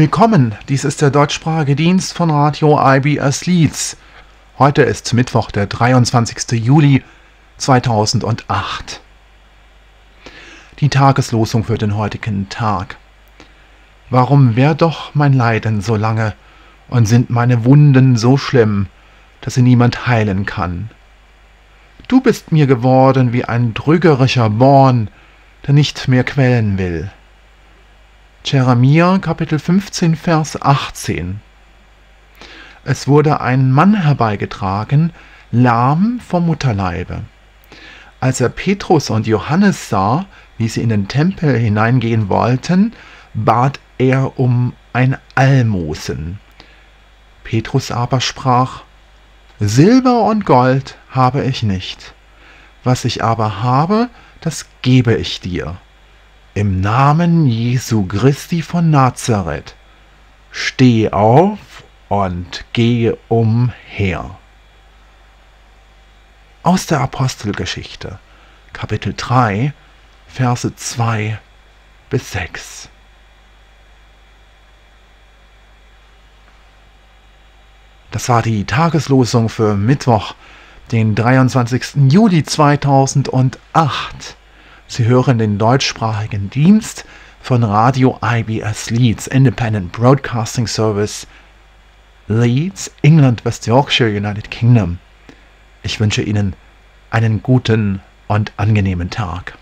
Willkommen, dies ist der deutschsprachige Dienst von Radio IBS Leeds. Heute ist Mittwoch, der 23. Juli 2008. Die Tageslosung für den heutigen Tag. Warum währ doch mein Leiden so lange und sind meine Wunden so schlimm, dass sie niemand heilen kann? Du bist mir geworden wie ein trügerischer Born, der nicht mehr quellen will. Jeremia Kapitel 15 Vers 18 Es wurde ein Mann herbeigetragen, lahm vom Mutterleibe. Als er Petrus und Johannes sah, wie sie in den Tempel hineingehen wollten, bat er um ein Almosen. Petrus aber sprach, Silber und Gold habe ich nicht, was ich aber habe, das gebe ich dir. Im Namen Jesu Christi von Nazareth, steh auf und geh umher. Aus der Apostelgeschichte, Kapitel 3, Verse 2 bis 6. Das war die Tageslosung für Mittwoch, den 23. Juli 2008. Sie hören den deutschsprachigen Dienst von Radio IBS Leeds, Independent Broadcasting Service, Leeds, England, West Yorkshire, United Kingdom. Ich wünsche Ihnen einen guten und angenehmen Tag.